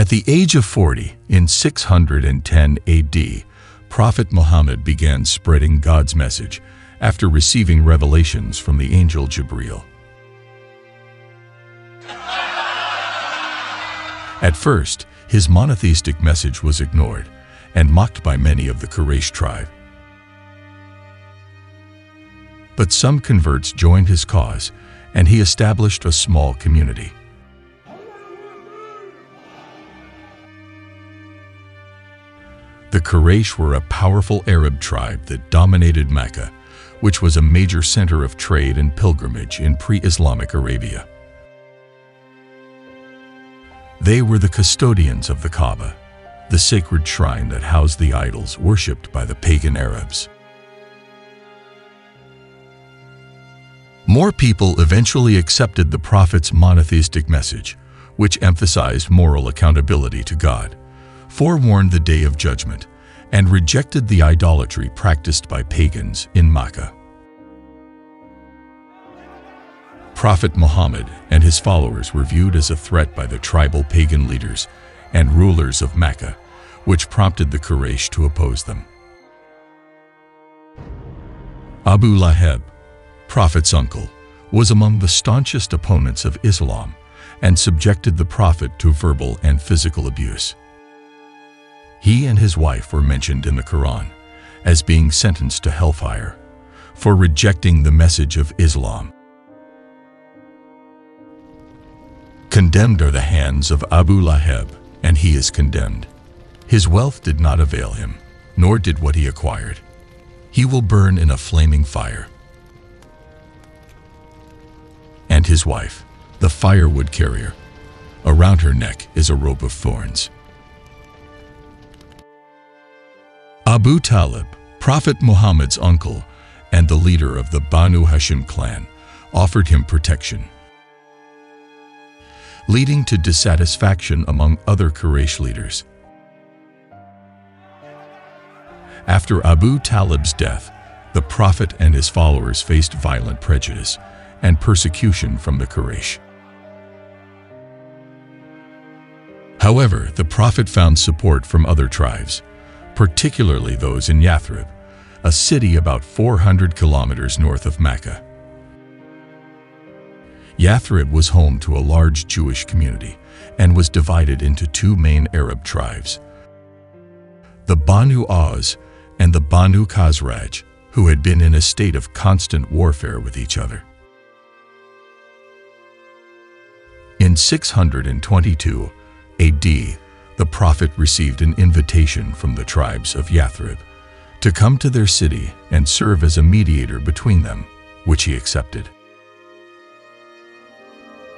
At the age of 40, in 610 AD, Prophet Muhammad began spreading God's message after receiving revelations from the angel Jibril. At first, his monotheistic message was ignored and mocked by many of the Quraysh tribe. But some converts joined his cause, and he established a small community. The Quraysh were a powerful Arab tribe that dominated Mecca, which was a major center of trade and pilgrimage in pre-Islamic Arabia. They were the custodians of the Kaaba, the sacred shrine that housed the idols worshipped by the pagan Arabs. More people eventually accepted the Prophet's monotheistic message, which emphasized moral accountability to God forewarned the day of judgment, and rejected the idolatry practiced by pagans in Makkah. Prophet Muhammad and his followers were viewed as a threat by the tribal pagan leaders and rulers of Mecca, which prompted the Quraysh to oppose them. Abu Lahab, Prophet's uncle, was among the staunchest opponents of Islam and subjected the Prophet to verbal and physical abuse. He and his wife were mentioned in the Quran as being sentenced to hellfire for rejecting the message of Islam. Condemned are the hands of Abu Lahab, and he is condemned. His wealth did not avail him, nor did what he acquired. He will burn in a flaming fire. And his wife, the firewood carrier, around her neck is a rope of thorns. Abu Talib, Prophet Muhammad's uncle and the leader of the Banu Hashim clan, offered him protection, leading to dissatisfaction among other Quraysh leaders. After Abu Talib's death, the Prophet and his followers faced violent prejudice and persecution from the Quraysh. However, the Prophet found support from other tribes, particularly those in Yathrib, a city about 400 kilometers north of Mecca. Yathrib was home to a large Jewish community and was divided into two main Arab tribes, the Banu Aus and the Banu Khazraj, who had been in a state of constant warfare with each other. In 622 AD, the prophet received an invitation from the tribes of Yathrib to come to their city and serve as a mediator between them, which he accepted.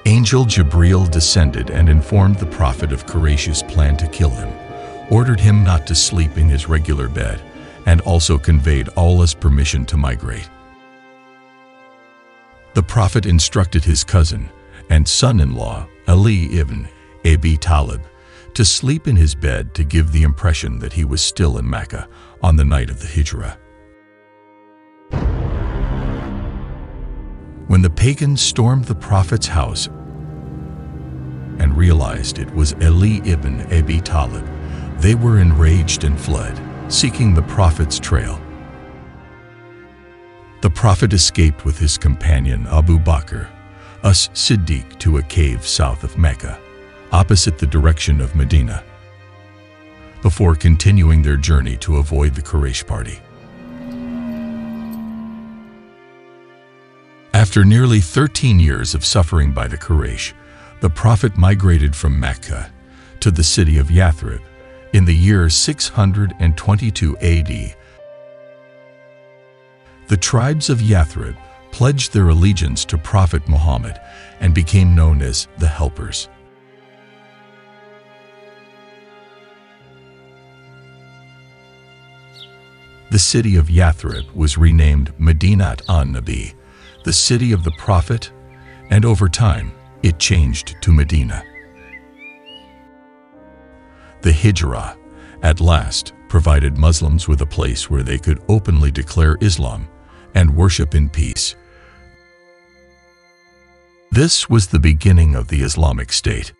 Angel Jibril descended and informed the prophet of Quraysh's plan to kill him, ordered him not to sleep in his regular bed, and also conveyed Allah's permission to migrate. The prophet instructed his cousin and son-in-law, Ali ibn Abi Talib, to sleep in his bed to give the impression that he was still in Mecca on the night of the Hijrah. When the pagans stormed the Prophet's house and realized it was Ali ibn Abi Talib, they were enraged and fled, seeking the Prophet's trail. The Prophet escaped with his companion Abu Bakr, as Siddiq to a cave south of Mecca opposite the direction of Medina, before continuing their journey to avoid the Quraysh party. After nearly 13 years of suffering by the Quraysh, the Prophet migrated from Mecca to the city of Yathrib in the year 622 AD. The tribes of Yathrib pledged their allegiance to Prophet Muhammad and became known as the Helpers. The city of Yathrib was renamed Medinat an-Nabi, the city of the Prophet, and over time it changed to Medina. The Hijrah, at last, provided Muslims with a place where they could openly declare Islam and worship in peace. This was the beginning of the Islamic State.